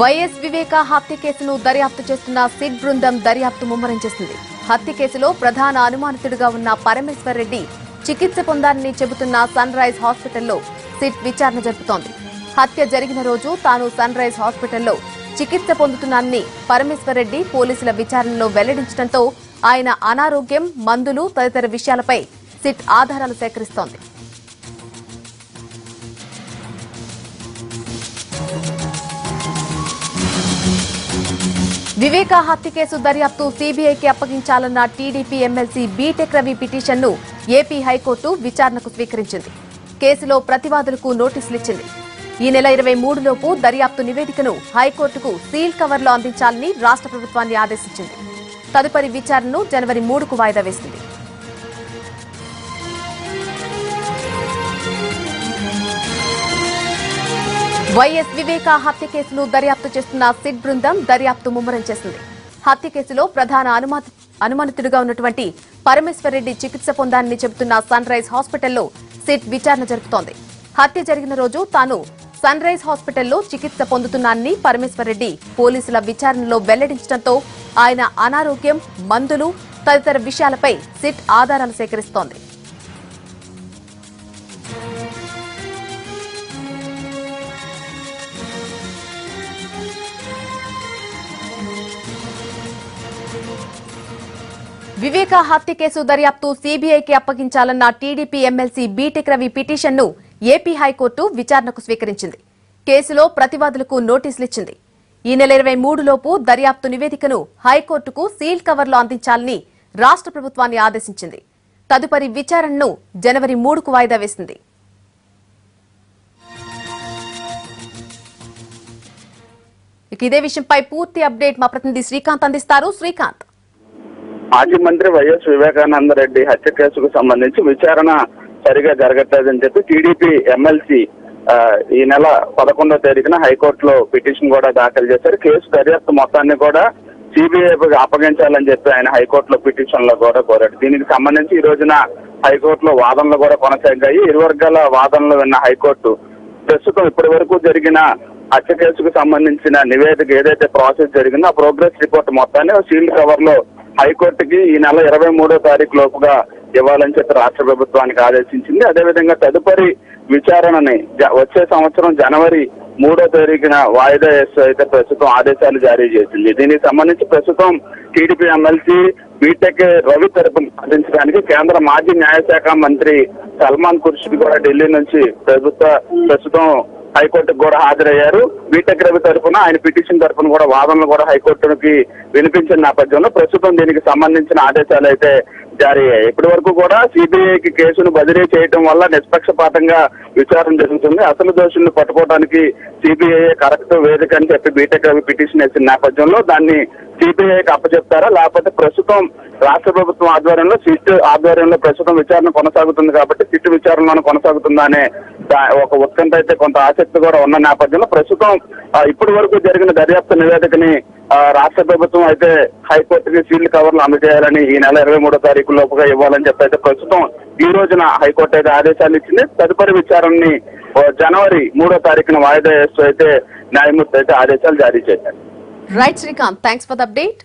YS వివేక హత్య కేసును దర్యాప్తు చేస్తున్న సిట్ బృందం దర్యాప్తు ముమ్మరం చేసింది హత్య కేసులో ప్రధాన అనుమానితుడిగా ఉన్న పరమేశ్వర్ రెడ్డి చికిత్స పొందాలని చెబుతున్న సన్ రైజ్ హాస్పిటల్లో సిట్ విచారణ జరుపుతోంది. హత్య జరిగిన రోజు తాను సన్ రైజ్ హాస్పిటల్లో చికిత్స పొందుతున్నానని పరమేశ్వర్ రెడ్డి పోలీసుల విచారణలో వెల్లడించడంతో ఆయన అనారోగ్యం మందులు తదితర విషయాలపై సిట్ ఆధారాలు సేకరిస్తోంది. వివేకా హత్య కేసు దర్యాప్తు సీబీఐకి అప్పగించాలన్న టీడీపీ ఎమ్మెల్సీ బీటెక్ రవి పిటిషన్ను ఏపీ హైకోర్టు విచారణకు స్వీకరించింది. కేసులో ప్రతివాదులకు నోటీసులు ఇచ్చింది. ఈ నెల ఇరవై మూడులోపు దర్యాప్తు నివేదికను హైకోర్టుకు సీల్ కవర్లో అందించాలని రాష్ట్ర ప్రభుత్వాన్ని ఆదేశించింది. తదుపరి విచారణను జనవరి మూడుకు వాయిదా వేసింది. వైఎస్ వివేక హత్య కేసును దర్యాప్తు చేస్తున్న సిట్ బృందం దర్యాప్తు ముమ్మరం చేసింది. హత్య కేసులో ప్రధాన అనుమానితుడిగా ఉన్నటువంటి పరమేశ్వర్ రెడ్డి చికిత్స పొందానని చెబుతున్న సన్ రైజ్ హాస్పిటల్లో సిట్ విచారణ జరుపుతోంది. హత్య జరిగిన రోజు తాను సన్ రైజ్ హాస్పిటల్లో చికిత్స పొందుతున్నానని పరమేశ్వర్ రెడ్డి పోలీసుల విచారణలో వెల్లడించడంతో ఆయన అనారోగ్యం మందులు తదితర విషయాలపై సిట్ ఆధారాలు సేకరిస్తోంది. వివేక హత్య కేసు దర్యాప్తు సీబీఐకి అప్పగించాలన్న టీడీపీ ఎమ్మెల్సీ బీటెక్ రవి పిటిషన్ను ఏపీ హైకోర్టు విచారణకు స్వీకరించింది. కేసులో ప్రతివాదులకు నోటీసులిచ్చింది ఈ నెల ఇరవై మూడులోపు దర్యాప్తు నివేదికను హైకోర్టుకు సీల్ కవర్లో అందించాలని రాష్ట్ర ప్రభుత్వాన్ని ఆదేశించింది. తదుపరి విచారణను జనవరి మూడుకు వాయిదా వేసింది. ఇదే విషయంపై పూర్తి అప్డేట్ మా ప్రతినిధి శ్రీకాంత్ అందిస్తారు. శ్రీకాంత్. మాజీ మంత్రి వైఎస్ వివేకానంద రెడ్డి హత్య కేసుకు సంబంధించి విచారణ సరిగా జరగట్లేదని చెప్పి టీడీపీ ఎమ్మెల్సీ ఈ నెల పదకొండో తేదీన హైకోర్టులో పిటిషన్ కూడా దాఖలు చేశారు. కేసు దర్యాప్తు మొత్తాన్ని కూడా సిబిఐకి అప్పగించాలని చెప్పి ఆయన హైకోర్టులో పిటిషన్లో కూడా కోరాడు దీనికి సంబంధించి ఈ రోజున హైకోర్టులో వాదనలు కూడా కొనసాగాయి. ఇరు వర్గాల వాదనలు విన్న హైకోర్టు ప్రస్తుతం ఇప్పటి వరకు జరిగిన హత్య కేసుకు సంబంధించిన నివేదిక ఏదైతే ప్రాసెస్ జరిగిందో ఆ ప్రోగ్రెస్ రిపోర్ట్ మొత్తాన్ని సీల్ కవర్లో హైకోర్టుకి ఈ నెల ఇరవై మూడో తారీఖు లోపుగా ఇవ్వాలని చెప్పి రాష్ట్ర ప్రభుత్వానికి ఆదేశించింది. అదేవిధంగా తదుపరి విచారణని వచ్చే సంవత్సరం జనవరి మూడో తారీఖున వాయిదా వేస్తూ అయితే ప్రస్తుతం ఆదేశాలు జారీ చేసింది. దీనికి సంబంధించి ప్రస్తుతం టీడీపీ ఎమ్మెల్సీ బీటెక్ రవి తరపును అందించడానికి కేంద్ర మాజీ న్యాయశాఖ మంత్రి సల్మాన్ ఖుర్షిద్ కూడా ఢిల్లీ నుంచి ప్రభుత్వ ప్రస్తుతం హైకోర్టుకు కూడా హాజరయ్యారు. బీటెక్ రవి తరఫున ఆయన పిటిషన్ తరఫున కూడా వాదనలు కూడా హైకోర్టుకి వినిపించిన నేపథ్యంలో ప్రస్తుతం దీనికి సంబంధించిన ఆదేశాలు అయితే జారీ అయ్యాయి. ఇప్పటి వరకు కూడా సిబిఐకి కేసును బదిలీ చేయడం వల్ల నిష్పక్షపాతంగా విచారణ జరుగుతుంది. అసలు దోషులను పట్టుకోవడానికి సిబిఐ కరెక్ట్ వేదిక అని చెప్పి బీటెక్ పిటిషన్ వేసిన నేపథ్యంలో దాన్ని సిబిఐకి అప్పచెప్తారా? లేకపోతే ప్రస్తుతం రాష్ట్ర ప్రభుత్వం ఆధ్వర్యంలో సిట్ ఆధ్వర్యంలో ప్రస్తుతం విచారణ కొనసాగుతుంది కాబట్టి సిట్ విచారణలో కొనసాగుతుందా అనే ఒక ఉత్కంఠ అయితే కొంత ఆసక్తి కూడా ఉన్న నేపథ్యంలో ప్రస్తుతం ఇప్పటి వరకు జరిగిన దర్యాప్తు నివేదికని రాష్ట్ర ప్రభుత్వం అయితే హైకోర్టుకి సీల్డ్ కవర్లు అందజేయాలని ఈ నెల ఇరవై మూడో తారీఖు లోపుగా ఇవ్వాలని చెప్పి అయితే ప్రస్తుతం ఈ రోజున హైకోర్టు అయితే ఆదేశాలు ఇచ్చింది. తదుపరి విచారణని జనవరి మూడో తారీఖున వాయిదా వేస్తూ అయితే న్యాయమూర్తి అయితే ఆదేశాలు జారీ చేశారు. Right Srikanth thanks for the update